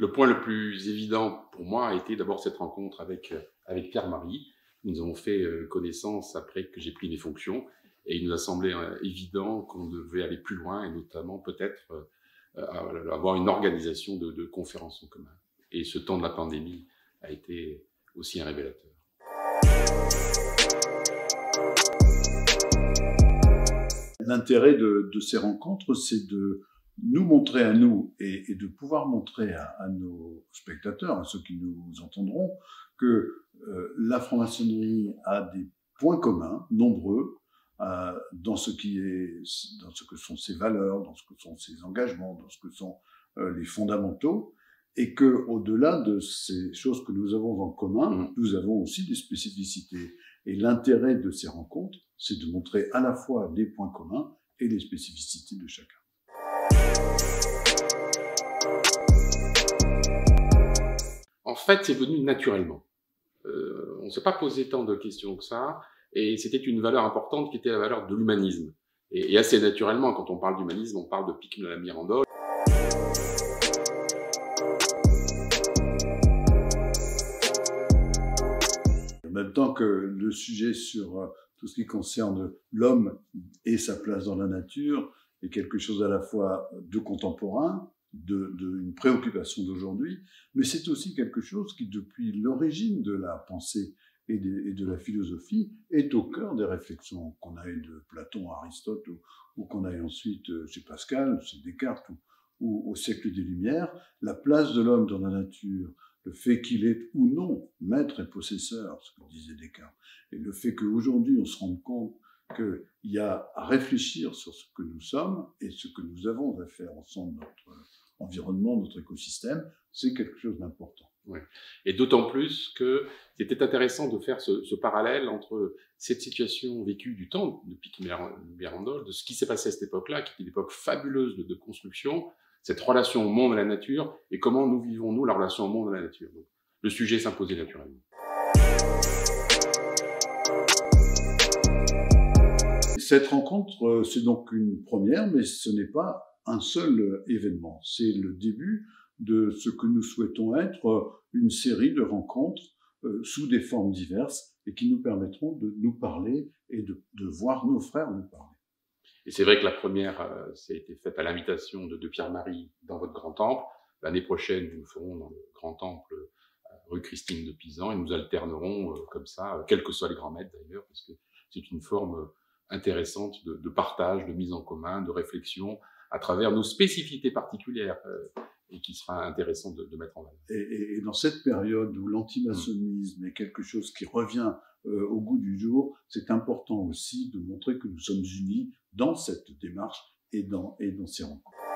le plus évident pour moi a été d'abord cette rencontre avec, avec Pierre-Marie. Nous avons fait connaissance après que j'ai pris mes fonctions et il nous a semblé évident qu'on devait aller plus loin et notamment peut-être avoir une organisation de conférences en commun. Et ce temps de la pandémie a été aussi un révélateur. L'intérêt de, ces rencontres, c'est de nous montrer à nous et, de pouvoir montrer à, nos spectateurs, à ceux qui nous entendront, que euh, la franc-maçonnerie a des points communs, nombreux, euh, dans ce qui est, dans ce que sont ses valeurs, dans ce que sont ses engagements, dans ce que sont euh, les fondamentaux, et que au-delà de ces choses que nous avons en commun, mmh. nous avons aussi des spécificités. Et l'intérêt de ces rencontres, c'est de montrer à la fois les points communs et les spécificités de chacun. En fait, c'est venu naturellement. Euh, on ne s'est pas posé tant de questions que ça, et c'était une valeur importante qui était la valeur de l'humanisme. Et, assez naturellement, quand on parle d'humanisme, on parle de Pic de la Mirandole. même temps que le sujet sur euh, tout ce qui concerne l'homme et sa place dans la nature est quelque chose à la fois de contemporain, de, une préoccupation d'aujourd'hui, mais c'est aussi quelque chose qui, depuis l'origine de la pensée et de, la philosophie, est au cœur des réflexions qu'on a eues de Platon à Aristote ou, qu'on a eu ensuite euh, chez Pascal, chez Descartes ou au siècle des Lumières. La place de l'homme dans la nature, le fait qu'il est ou non maître et possesseur, ce que disait Descartes, et le fait qu'aujourd'hui on se rende compte qu'il y a à réfléchir sur ce que nous sommes et ce que nous avons à faire ensemble, notre environnement, notre écosystème, c'est quelque chose d'important. Et d'autant plus que c'était intéressant de faire ce, parallèle entre cette situation vécue du temps de Pic Mirandol, de ce qui s'est passé à cette époque-là, qui était une époque fabuleuse de construction, cette relation au monde et à la nature et comment nous vivons, nous, la relation au monde et à la nature. Donc, le sujet s'imposait naturellement. Cette rencontre, euh, c'est donc une première, mais ce n'est pas un seul euh, événement. C'est le début de ce que nous souhaitons être euh, une série de rencontres sous des formes diverses et qui nous permettront de nous parler et de, voir nos frères nous parler. Et c'est vrai que la première, ça a été faite à l'invitation de, de Pierre-Marie dans votre grand temple. L'année prochaine, nous le ferons dans le grand temple rue Christine de Pisan et nous alternerons comme ça, quels que soient les grands maîtres d'ailleurs, parce que c'est une forme intéressante de, partage, de mise en commun, de réflexion à travers nos spécificités particulières et qui sera intéressant de, mettre en valeur. Et, et, dans cette période où l'antimaçonnisme est quelque chose qui revient euh, au goût du jour, c'est important aussi de montrer que nous sommes unis dans cette démarche et dans, et dans ces rencontres.